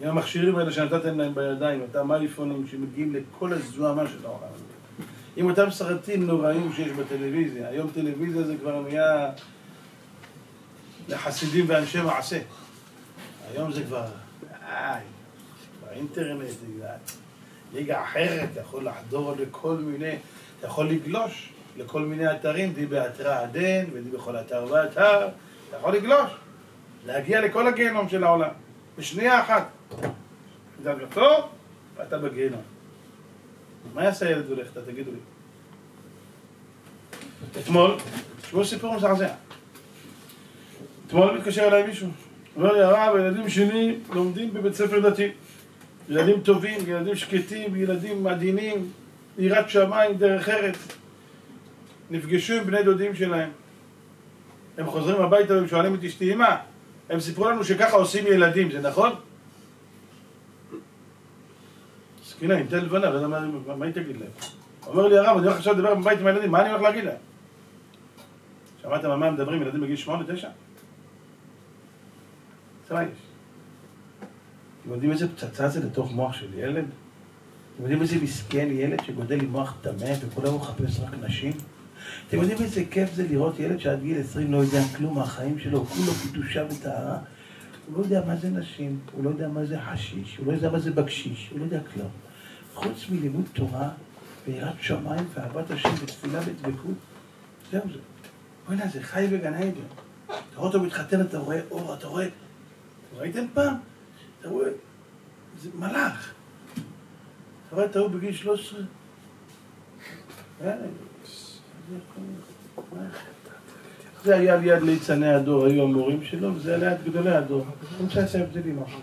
עם המכשירים האלה שנתתם להם בידיים, אותם אייפונים שמגיעים לכל הזוהמה של העולם הזה. עם אותם סרטים נוראים שיש בטלוויזיה, היום טלוויזיה זה כבר נהיה לחסידים ואנשי מעשה. היום זה כבר, איי, באינטרנט זה ליגה אחרת, אתה יכול לחדור לכל מיני, אתה יכול לגלוש לכל מיני אתרים, די באתרי עדן ודי בכל אתר ואתר, אתה יכול לגלוש, להגיע לכל הגיהנום של העולם, בשנייה אחת. אתה טוב, ואתה בגיהנום. מה יעשה הילד הולך, אתה תגידו לי. אתמול, תשמעו סיפור מזעזע. אתמול מתקשר אליי מישהו, אומר לי, הרב, הילדים שלי לומדים בבית ספר דתי. ילדים טובים, ילדים שקטים, ילדים עדינים, יראת שמיים, דרך ארץ. נפגשו עם בני דודים שלהם. הם חוזרים הביתה והם שואלים את אשתי, אמא, הם סיפרו לנו שככה עושים ילדים, זה נכון? זקנה, עם תל לבנה, לא יודע מה היא תגיד להם. אומר לי הרב, אני הולך עכשיו לדבר בבית עם הילדים, מה אני הולך להגיד להם? שמעתם על מה מדברים ילדים בגיל שמונה, תשע? מה יש. אתם יודעים איזה פצצה זה לתוך מוח של ילד? אתם יודעים איזה מסכן ילד שגודל עם מוח טמא וכולם מחפש רק נשים? אתם יודעים איזה כיף זה לראות ילד שעד גיל 20 לא יודע כלום מהחיים שלו, כולו קדושה וטהרה? הוא לא יודע מה זה נשים, הוא לא יודע מה זה חשיש, הוא לא יודע מה זה בקשיש, הוא לא יודע כלום. חוץ מלימוד תורה ויראת שמיים ואהבת השם ותפילה ודבקות, זהו זה. בוא'נה, זה חי בגן עדן. אתה רואה אותו מתחתן, אתה רואה אור, אתה רואה... ראיתם פעם? אתה רואה... זה מלאך. אתה רואה את ההוא בגיל 13? זה היה ליד ליצני הדור, היו המורים שלו, וזה היה ליד גדולי הדור. אני רוצה לעשות הבדלים עכשיו.